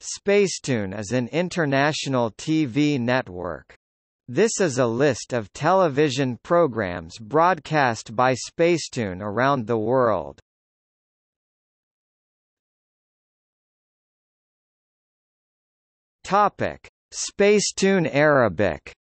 Spacetoon is an international TV network. This is a list of television programs broadcast by Spacetoon around the world. Topic: Spacetoon Arabic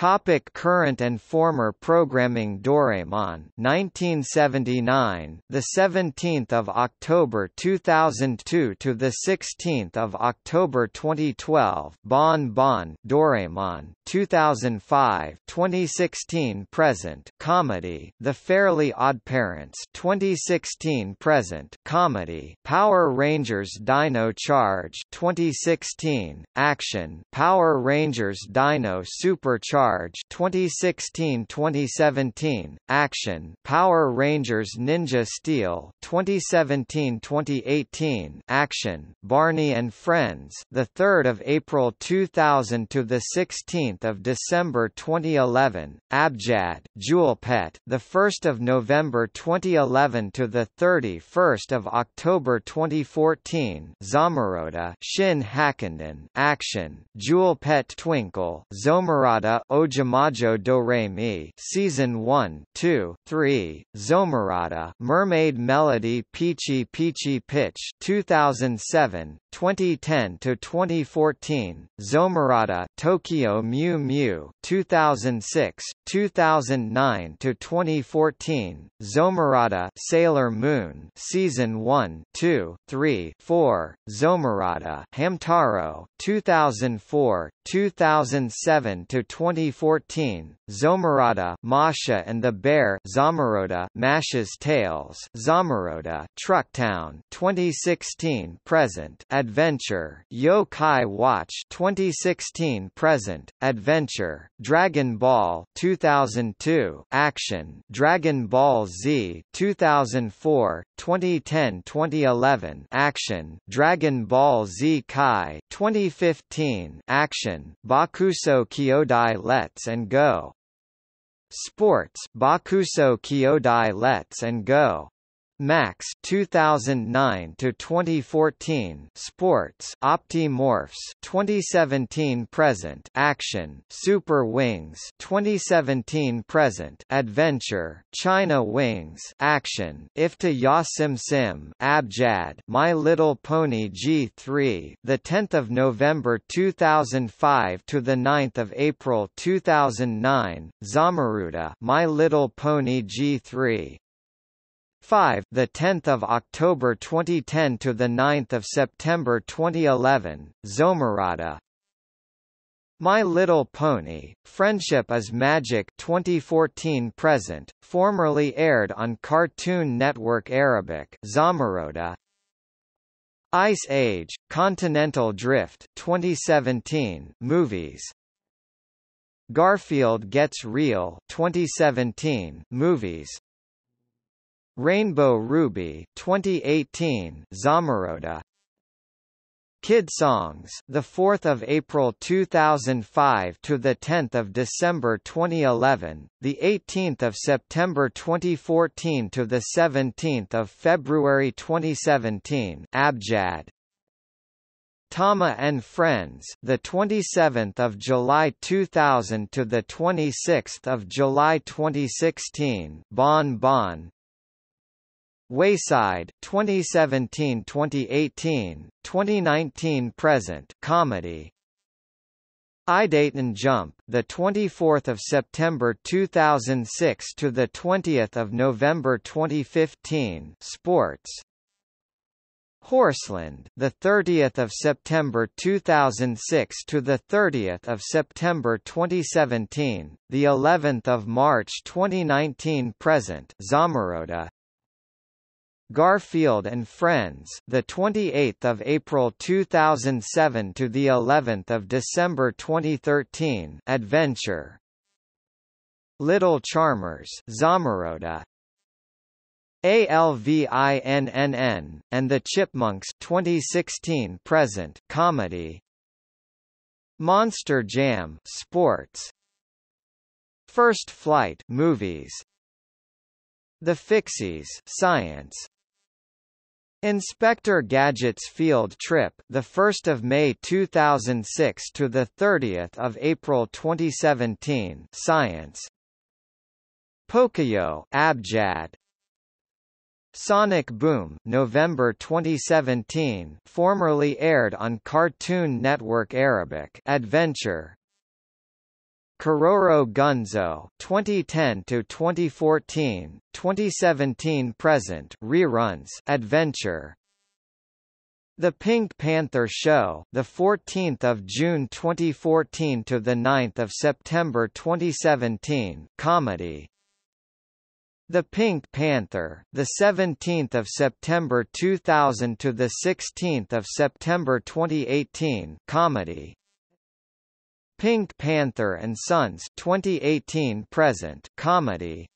Topic current and former programming Doraemon 1979 the 17th of October 2002 to the 16th of October 2012 Bon Bon Doraemon 2005 2016 present comedy The Fairly Odd Parents 2016 present comedy Power Rangers Dino Charge 2016 action Power Rangers Dino Supercharge Charge 2016-2017 Action Power Rangers Ninja Steel 2017-2018 Action Barney and Friends the 3rd of April 2000 to the 16th of December 2011 Abjad Jewel Pet the 1st of November 2011 to the 31st of October 2014 Zomaroda Shin Hakkenden Action Jewel Pet Twinkle Zomarada Ojamajo do Season 1, 2, 3, Zomarada Mermaid Melody Pichi Pichi Pitch 2007, 2010 to 2014, Zomarada Tokyo Mew Mew 2006, 2009 to 2014, Zomarada Sailor Moon Season 1, 2, 3, 4, Zomarada Hamtaro 2004, 2007 to 2014, Zomarada Masha and the Bear Zomaroda Masha's Tales Zomaroda Trucktown 2016 present Adventure Yo-Kai Watch 2016 present Adventure Dragon Ball 2002 Action Dragon Ball Z 2004 2010-2011 Action Dragon Ball Z Kai 2015 Action Bakuso Kyodai Let's and Go. Sports Bakuso Kyodai Let's and Go Max 2009 to 2014 Sports Optimorphs 2017 present Action Super Wings 2017 present Adventure China Wings Action Ifta Ya Sim Abjad My Little Pony G3 the 10th of November 2005 to the 9th of April 2009 Zomaruda My Little Pony G3 5 the 10th of October 2010 to the 9th of September 2011 Zomarada My Little Pony Friendship is Magic 2014 present formerly aired on Cartoon Network Arabic Zomaroda Ice Age Continental Drift 2017 movies. Garfield Gets Real 2017 movies Rainbow Ruby 2018 Zomaroda Kid Songs, the 4th of April 2005 to the 10th of December 2011, the 18th of September 2014 to the 17th of February 2017. Abjad. Tama and Friends, the 27th of July 2000 to the 26th of July 2016. Bon Bon. Wayside 2017-2018, 2019-present comedy. Idaten Jump, the 24th of September 2006 to the 20th of November 2015, sports. Horseland, the 30th of September 2006 to the 30th of September 2017, the 11th of March 2019 present. Zomaroda, Garfield and Friends, the 28th of April 2007 to the 11th of December 2013. Adventure. Little Charmers, Zomaroda. ALVINNN and the Chipmunks 2016 present comedy. Monster Jam sports. First Flight movies. The Fixies science. Inspector Gadget's Field Trip, the 1st of May 2006 to the 30th of April 2017. Science. Pocoyo, Abjad. Sonic Boom, November 2017, formerly aired on Cartoon Network Arabic. Adventure. Keroro Gunso 2010 to 2014 2017 present reruns adventure The Pink Panther Show the 14th of June 2014 to the 9th of September 2017 comedy the Pink Panther, the 17th of September 2000 to the 16th of September 2018, comedy. Pink Panther and Sons 2018 present comedy.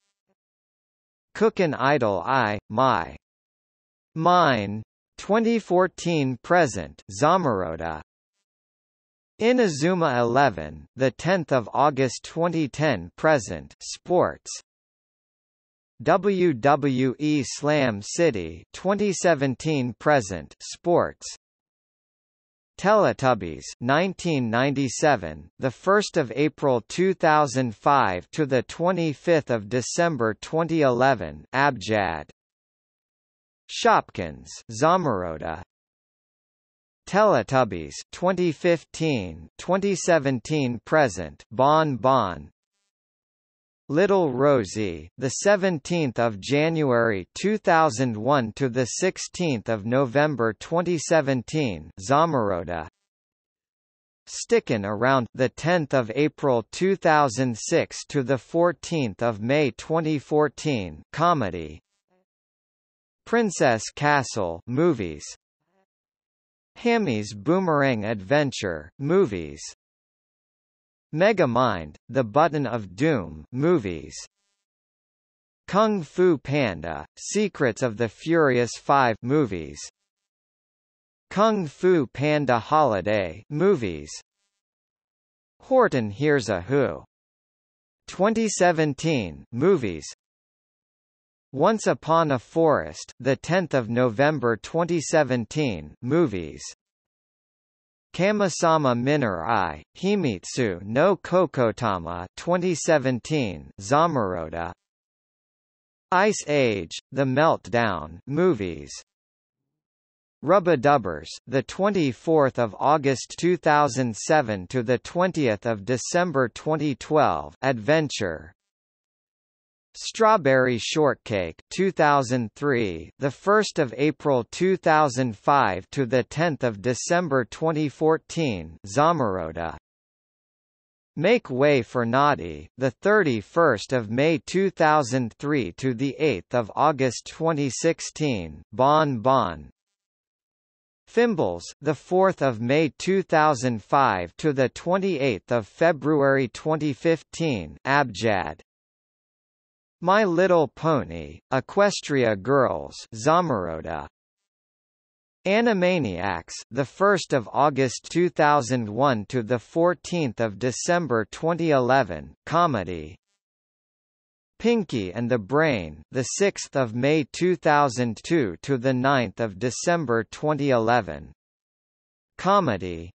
Cookin' Idol I, My. Mine 2014 present Zamaroda Inazuma 11 the 10th of August 2010 present Sports. WWE Slam City 2017 present Sports Teletubbies 1997 the 1st of April 2005 to the 25th of December 2011 Abjad. Shopkins Zamaroda Teletubbies 2015 2017 present Bon Bon Little Rosie, the 17th of January 2001 to the 16th of November 2017, Zamaroda. Stickin' Around, the 10th of April 2006 to the 14th of May 2014, comedy. Princess Castle, movies. Hammy's Boomerang Adventure, movies. Megamind, The Button of Doom movies. Kung Fu Panda, Secrets of the Furious 5 movies. Kung Fu Panda Holiday movies. Horton Hears a Who. 2017 movies. Once Upon a Forest, the 10th of November 2017 movies. Kamisama Minarai, Himitsu no Kokotama 2017, Zamaroda Ice Age, The Meltdown movies. Rubbadubbers, the 24th of August 2007 to the 20th of December 2012, Adventure Strawberry Shortcake 2003 the 1st of April 2005 to the 10th of December 2014 Zamaroda Make Way for Noddy the 31st of May 2003 to the 8th of August 2016 Bon Bon. Fimbles the 4th of May 2005 to the 28th of February 2015 Abjad my Little Pony, Equestria Girls Zamaroda. Animaniacs, the 1st of August 2001 to the 14th of December 2011, comedy. Pinky and the Brain, the 6th of May 2002 to the 9th of December 2011. Comedy.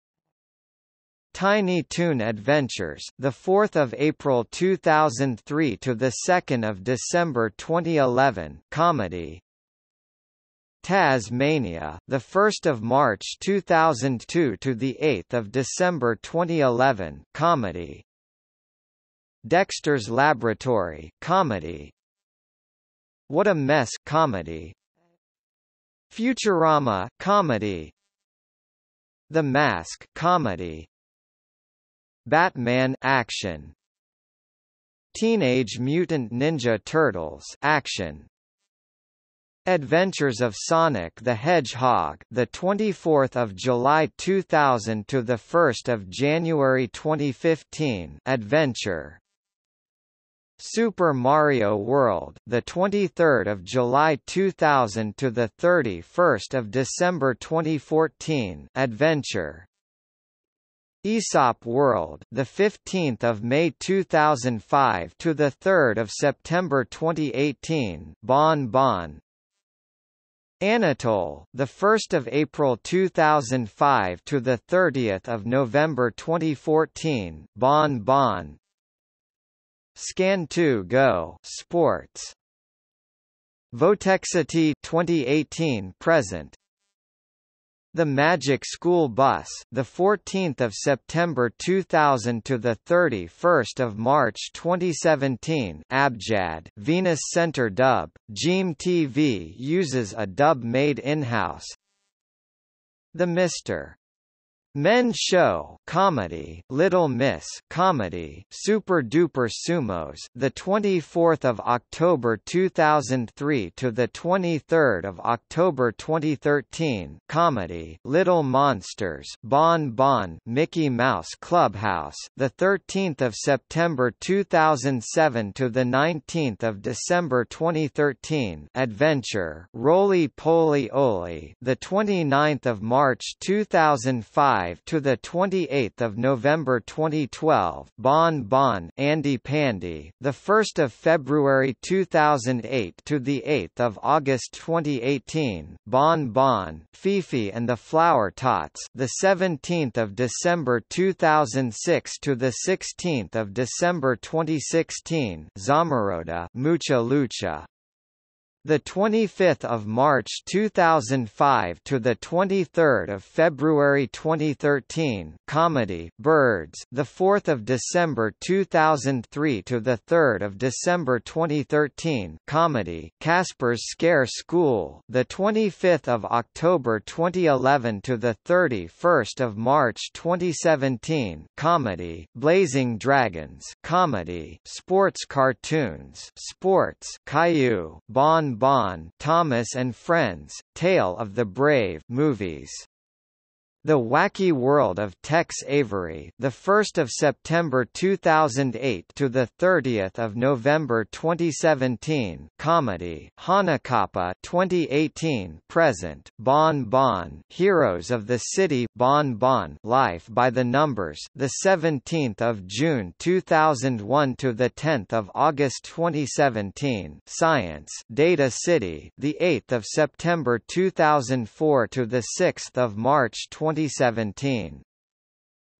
Tiny Toon Adventures, the 4th of April 2003 to the 2nd of December 2011, comedy. Taz-Mania, the 1st of March 2002 to the 8th of December 2011, comedy. Dexter's Laboratory, comedy. What a Mess, comedy. Futurama, comedy. The Mask, comedy. Batman action. Teenage Mutant Ninja Turtles action. Adventures of Sonic the Hedgehog the 24th of July 2000 to the 1st of January 2015 adventure. Super Mario World the 23rd of July 2000 to the 31st of December 2014 adventure Aesop World, the 15th of May 2005 to the 3rd of September 2018. Bon Bon. Anatole, the 1st of April 2005 to the 30th of November 2014. Bon Bon. Scan2 Go Sports. Votexity 2018 present. The Magic School Bus, the 14th of September 2000 to the 31st of March 2017. Abjad, Venus Center dub. Jeem TV uses a dub made in-house. The Mr. Men Show comedy, Little Miss comedy, Super Duper Sumos, the 24th of October 2003 to the 23rd of October 2013, comedy, Little Monsters, Bon Bon, Mickey Mouse Clubhouse, the 13th of September 2007 to the 19th of December 2013, Adventure, Roly Poly Oly, the 29th of March 2005 to the 28th of November 2012. Bon Bon, Andy Pandy, the 1st of February 2008 to the 8th of August 2018. Bon Bon, Fifi and the Flower Tots, the 17th of December 2006 to the 16th of December 2016. Zamaroda, Mucha Lucha the 25th of March 2005 to the 23rd of February 2013 comedy Birds the 4th of December 2003 to the 3rd of December 2013 comedy Casper's Scare School the 25th of October 2011 to the 31st of March 2017 comedy Blazing Dragons comedy Sports Cartoons Sports Caillou Bon Bon, Thomas and Friends, Tale of the Brave movies. The Wacky World of Tex Avery, the 1st of September 2008 to the 30th of November 2017, comedy, Hanakappa 2018, present, Bon Bon, Heroes of the City, Bon Bon, Life by the Numbers, the 17th of June 2001 to the 10th of August 2017, Science, Data City, the 8th of September 2004 to the 6th of March 20 2017.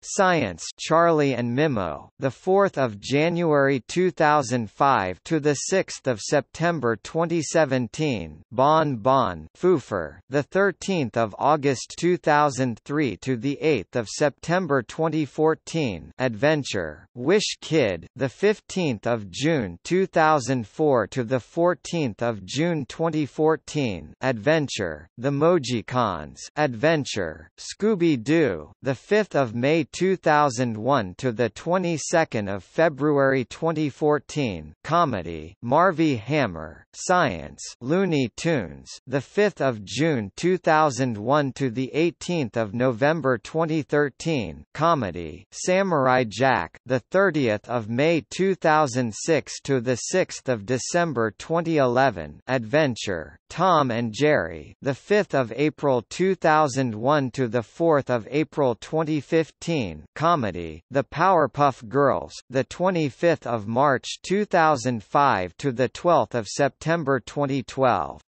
Science Charlie and Mimo the 4th of January 2005 to the 6th of September 2017 Bon Bon Foofur the 13th of August 2003 to the 8th of September 2014 Adventure Wish Kid the 15th of June 2004 to the 14th of June 2014 Adventure The Mojicons Adventure Scooby Doo the 5th of May 2001 to the 22nd of February 2014 comedy Marvy Hammer Science Looney Tunes the 5th of June 2001 to the 18th of November 2013 comedy Samurai Jack the 30th of May 2006 to the 6th of December 2011 adventure Tom and Jerry the 5th of April 2001 to the 4th of April 2015 comedy, The Powerpuff Girls, the 25th of March 2005 to the 12th of September 2012.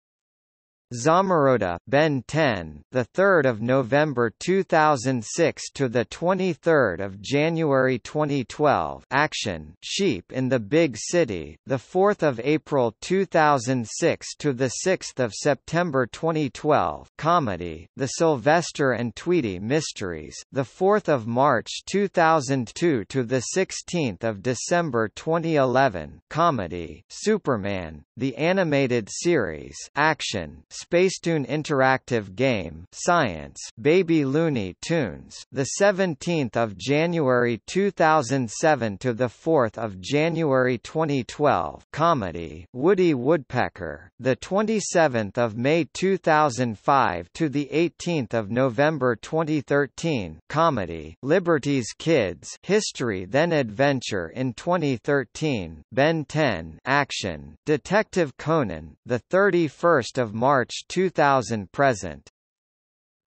Zamaroda, Ben 10, the 3rd of November 2006 to the 23rd of January 2012. Action: Sheep in the Big City, the 4th of April 2006 to the 6th of September 2012. Comedy: The Sylvester and Tweety Mysteries, the 4th of March 2002 to the 16th of December 2011. Comedy: Superman, the animated series. Action: Spacetoon interactive game Science Baby Looney Tunes the 17th of January 2007 to the 4th of January 2012 comedy Woody Woodpecker the 27th of May 2005 to the 18th of November 2013 comedy Liberty's Kids History then Adventure in 2013 Ben 10 Action Detective Conan the 31st of March 2000 present.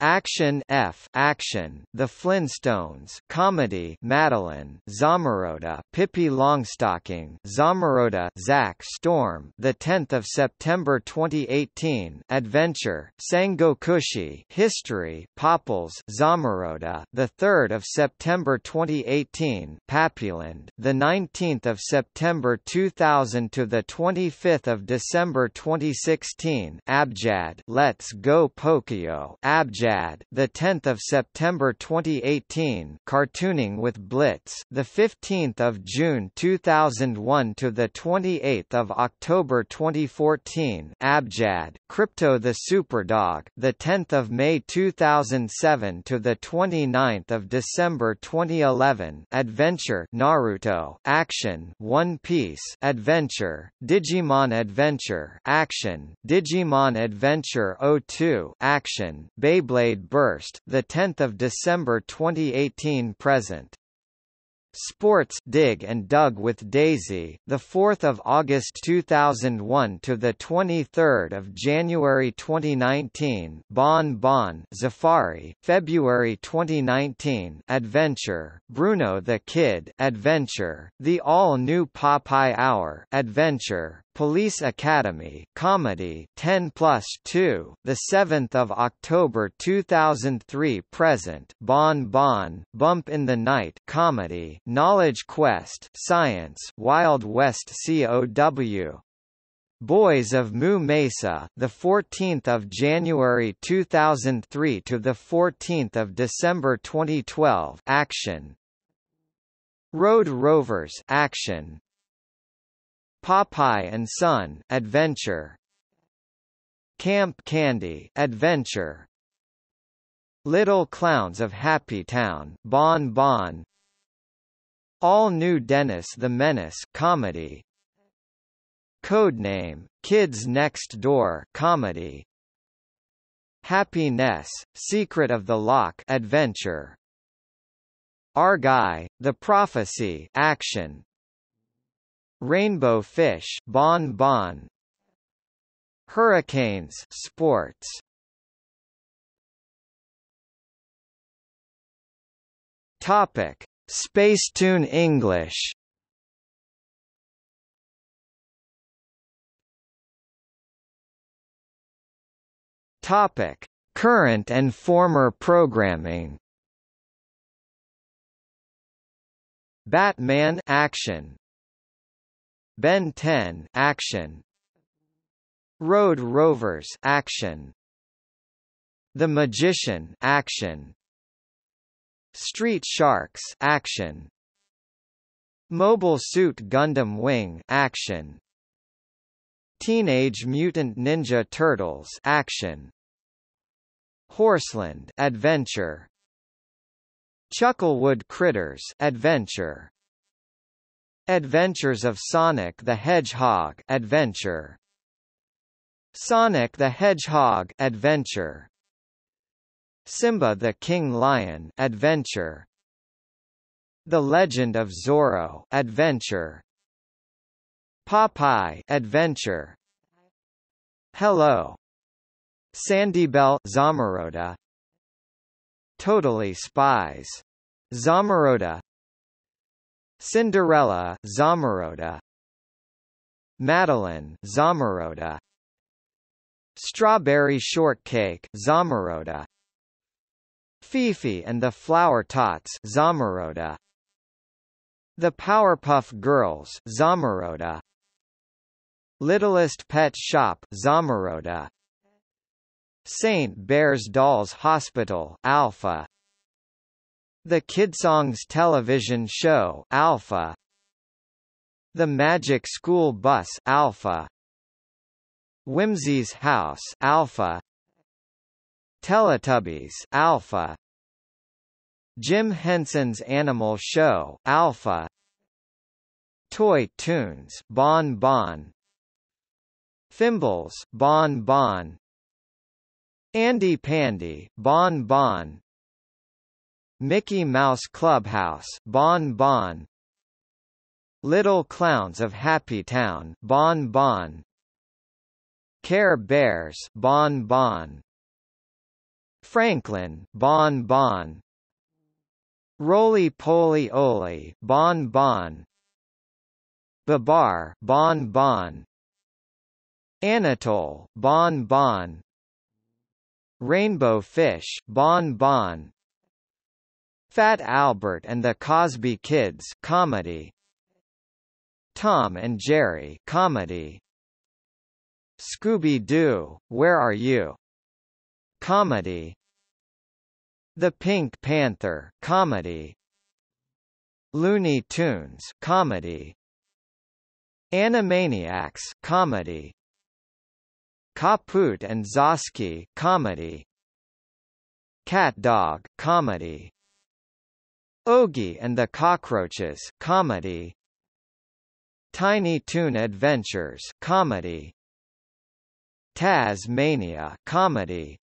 Action F Action The Flintstones Comedy Madeline Zamaroda Pippi Longstocking Zamaroda Zach Storm The 10th of September 2018 Adventure Sangokushi History Popples Zamaroda The 3rd of September 2018 Papuland The 19th of September 2000 to the 25th of December 2016 Abjad Let's Go Pokio Abjad Jad, the 10th of September 2018, cartooning with Blitz, the 15th of June 2001 to the 28th of October 2014, Abjad, Krypto the Superdog, the 10th of May 2007 to the 29th of December 2011, Adventure, Naruto, Action, One Piece, Adventure, Digimon Adventure, Action, Digimon Adventure 02, Action, Beyblade Beyblade Burst, the 10th of December 2018 present. Sports Dig and Dug with Daisy, the 4th of August 2001 to the 23rd of January 2019. Bon Bon Safari, February 2019. Adventure, Bruno the Kid, Adventure, The All-New Popeye Hour, Adventure, Police Academy Comedy 10 plus 2 the 7th of October 2003 present Bon Bon Bump in the Night Comedy Knowledge Quest Science Wild West COW Boys of Moo Mesa, the 14th of January 2003 to the 14th of December 2012. Action. Road Rovers. Action. Popeye and Son Adventure. Camp Candy Adventure. Little Clowns of Happy Town Bon Bon. All New Dennis the Menace Comedy. Codename Kids Next Door Comedy. Happy Ness Secret of the Lock Adventure. Guy, The Prophecy Action Rainbow Fish Bon Bon. Hurricanes Sports. Topic. Spacetoon English. Topic. Current and former programming. Batman Action Ben 10 Action. Road Rovers Action. The Magician Action. Street Sharks Action. Mobile Suit Gundam Wing Action. Teenage Mutant Ninja Turtles Action. Horseland Adventure. Chucklewood Critters Adventure Adventures of Sonic the Hedgehog Adventure. Sonic the Hedgehog Adventure. Simba the King Lion Adventure. The Legend of Zorro Adventure. Popeye Adventure. Hello. Sandybell Zamaroda Totally Spies. Zamaroda Cinderella Zamaroda Madeline Zamaroda Strawberry Shortcake Zamaroda Fifi and the Flower Tots Zamaroda The Powerpuff Girls Zamaroda Littlest Pet Shop Zamaroda St. Bear's Dolls Hospital Alpha the Kidsongs television show Alpha. The Magic School Bus Alpha. Whimsy's House Alpha. Teletubbies Alpha. Jim Henson's Animal Show Alpha. Toy Tunes Bon Bon. Fimbles Bon Bon. Andy Pandy Bon Bon Mickey Mouse Clubhouse Bon Bon. Little Clowns of Happy Town Bon Bon. Care Bears Bon Bon. Franklin, Bon Bon. Roly Poly Oly, Bon Bon. Babar, Bon Bon. Anatole, Bon Bon. Rainbow Fish, Bon Bon Fat Albert and the Cosby Kids comedy. Tom and Jerry comedy. Scooby-Doo, Where Are You? comedy. The Pink Panther comedy. Looney Tunes comedy. Animaniacs comedy. Kaput and Zosky comedy. Cat Dog comedy Oggy and the Cockroaches comedy. Tiny Toon Adventures comedy. Taz-Mania comedy.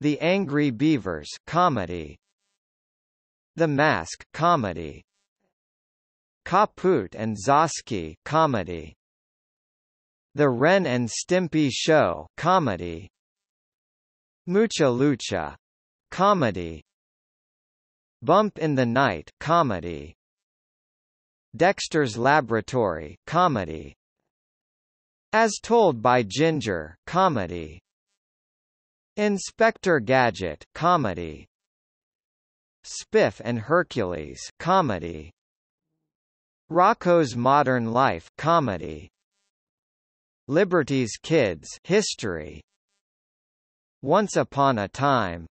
The Angry Beavers comedy. The Mask comedy. Kaput and Zosky comedy. The Ren and Stimpy Show comedy. Mucha Lucha comedy Bump in the Night comedy. Dexter's Laboratory comedy. As Told by Ginger comedy. Inspector Gadget comedy. Spiff and Hercules comedy. Rocko's Modern Life comedy. Liberty's Kids history. Once Upon a Time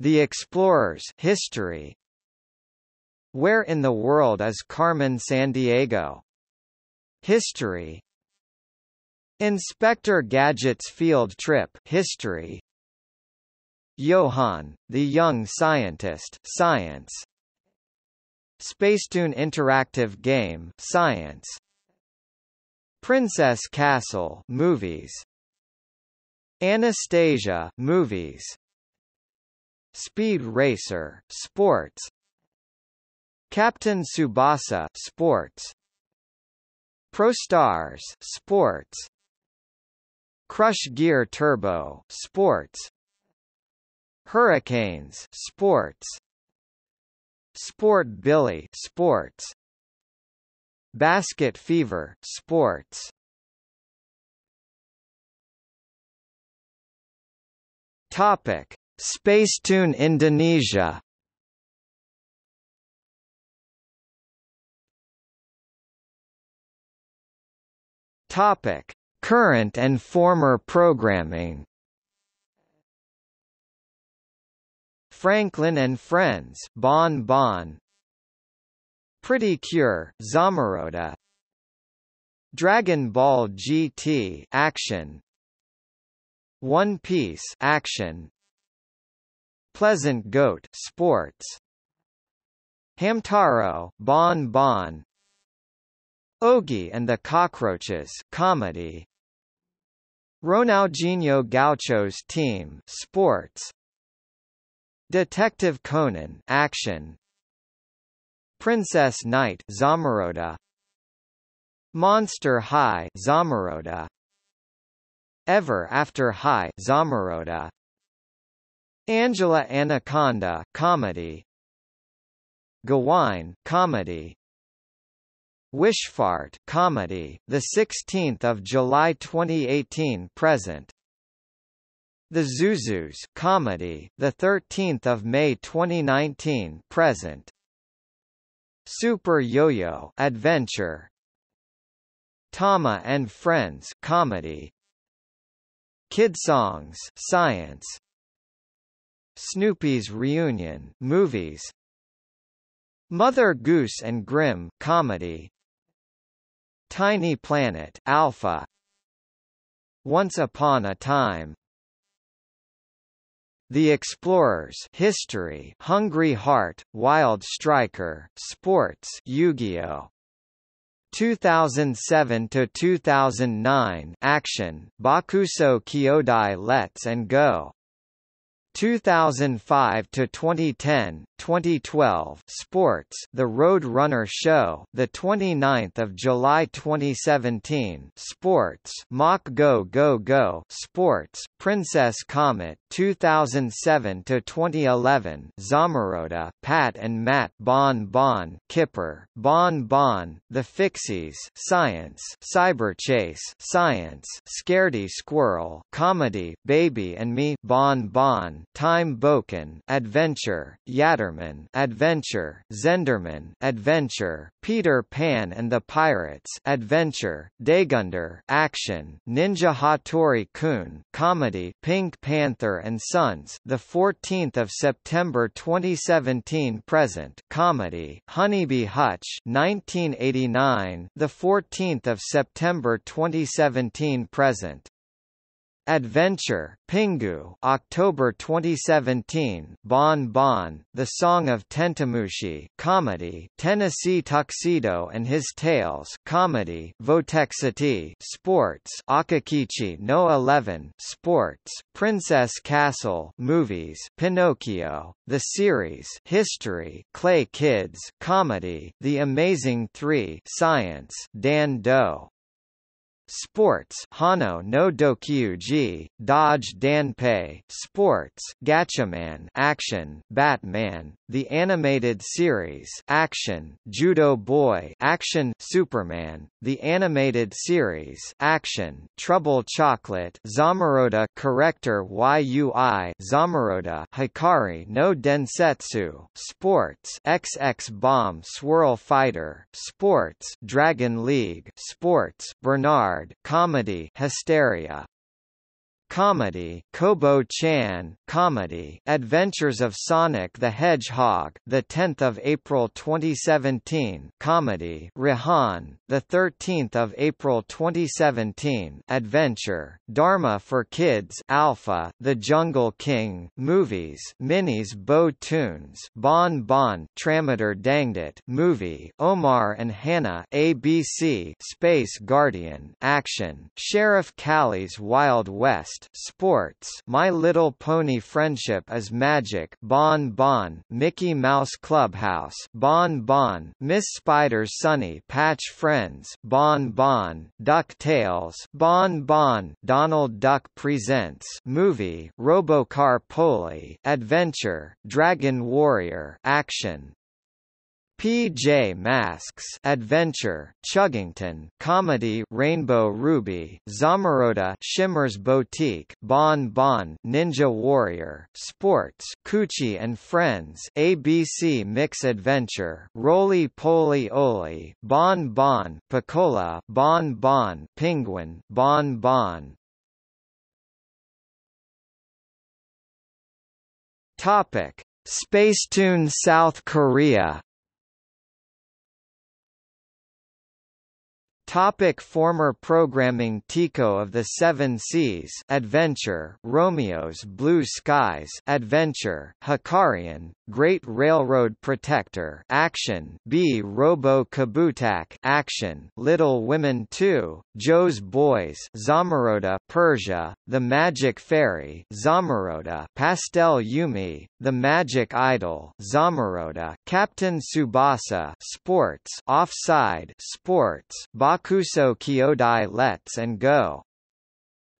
The Explorers history Where in the World is Carmen Sandiego? History Inspector Gadget's Field Trip history Johann, the Young Scientist science Spacetoon Interactive Game Science Princess Castle Movies Anastasia Movies Speed Racer Sports. Captain Tsubasa Sports. Pro Stars Sports. Crush Gear Turbo Sports. Hurricanes Sports. Sport Billy Sports. Basket Fever Sports. Topic Spacetoon Indonesia. Topic. Current and former programming. Franklin and Friends, Bon Bon. Pretty Cure, Zamaroda Dragon Ball GT Action. One Piece Action Pleasant Goat Sports. Hamtaro, Bon Bon. Oggy and the Cockroaches comedy. Ronaldinho Gaucho's team sports. Detective Conan action. Princess Knight Zamaroda Monster High Zamaroda Ever After High Zamaroda Angela Anaconda comedy Gawayn comedy Wishfart comedy the 16th of July 2018 present the Zuzus comedy, the 13th of May 2019, present. Super Yo-Yo Adventure. Tama and Friends comedy. Kid Songs Science. Snoopy's Reunion movies. Mother Goose and Grimm comedy. Tiny Planet Alpha. Once Upon a Time the Explorers History Hungry Heart, Wild Striker, Sports Yu-Gi-Oh! 2007 to 2009 Action Bakuso Kyodai Let's and Go 2005 to 2010, 2012 Sports The Road Runner Show the 29th of July 2017 Sports Mach Go Go Go Sports Princess Comet 2007 to 2011 Zamaroda Pat and Matt Bon Bon Kipper Bon Bon The Fixies Science Cyber Chase, Science Scaredy Squirrel Comedy Baby and Me Bon Bon Time Bokan Adventure Yatterman Adventure Zenderman Adventure Peter Pan and the Pirates Adventure Dagunder Action Ninja Hattori Kun Comedy Pink Panther and Sons the 14th of September 2017 present Comedy Honeybee Hutch 1989 the 14th of September 2017 present Adventure, Pingu October 2017 Bon Bon, The Song of Tentomushi Comedy Tennessee Tuxedo and His Tales Comedy Votexity Sports Akakichi no 11 Sports Princess Castle Movies Pinocchio The Series History Clay Kids Comedy The Amazing 3 Science Dan Do Sports. Hano no Dokuji, Dodge Danpei, Sports. Gatchaman. Action, Batman, The Animated Series Action, Judo Boy Action, Superman, The Animated Series Action, Trouble Chocolate Zamaroda Corrector YUI Zamaroda Hikari no Densetsu Sports XX Bomb Swirl Fighter Sports Dragon League Sports Bernard comedy Hysteria Comedy, Kobo-chan, Comedy, Adventures of Sonic the Hedgehog, the 10th of April 2017, Comedy, Rihan, the 13th of April 2017, Adventure, Dharma for Kids, Alpha, The Jungle King, Movies, Minis Bo Tunes, Bon Bon, Trameter Dangdit, Movie, Omar and Hannah, ABC, Space Guardian, Action, Sheriff Callie's Wild West, Sports. My Little Pony Friendship is Magic. Bon Bon Mickey Mouse Clubhouse. Bon Bon Miss Spider's Sunny Patch Friends. Bon Bon DuckTales Bon Bon Donald Duck Presents. Movie Robocar Poly Adventure Dragon Warrior. Action P.J. Masks Adventure, Chuggington Comedy Rainbow Ruby, Zamaroda Shimmer's Boutique, Bon Bon Ninja Warrior, Sports Coochie and Friends ABC Mix Adventure, Roly Poly Oly, Bon Bon Picola Bon Bon Penguin, Bon Bon Topic Spacetoon South Korea Topic former programming Tico of the Seven Seas Adventure Romeo's Blue Skies Adventure Hikarian Great Railroad Protector Action B Robo Kabutak Action Little Women 2 Jo's Boys Zamaroda Persia The Magic Fairy Zamaroda Pastel Yumi The Magic Idol Zamaroda Captain Tsubasa Sports Offside Sports Bakuso Kyodai Let's and Go.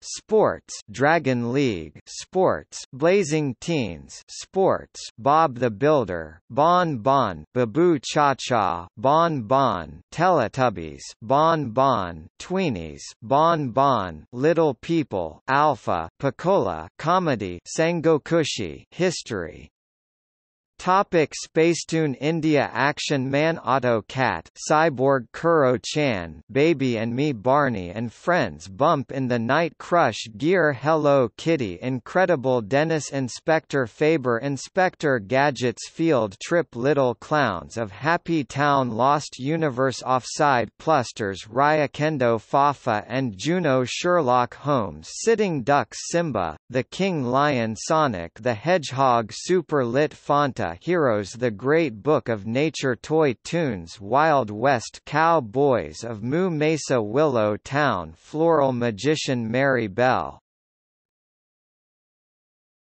Sports Dragon League. Sports Blazing Teens. Sports Bob the Builder. Bon Bon Babu Cha Cha. Bon Bon Teletubbies. Bon Bon Tweenies. Bon Bon Little People. Alpha Picola Comedy Sengokushi. History Topic Spacetoon India Action Man Auto Cat Cyborg Kuro Chan Baby and Me Barney and Friends Bump in the Night Crush Gear Hello Kitty Incredible Dennis Inspector Faber Inspector Gadgets Field Trip Little Clowns of Happy Town Lost Universe Offside Plusters Ryakendo Fafa and Juno Sherlock Holmes Sitting Ducks Simba, The King Lion Sonic the Hedgehog Super Lit Fanta Heroes The Great Book of Nature Toy Tunes Wild West Cowboys of Moo Mesa Willow Town Floral Magician Mary Bell